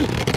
Run!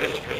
Thank you.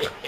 Yeah.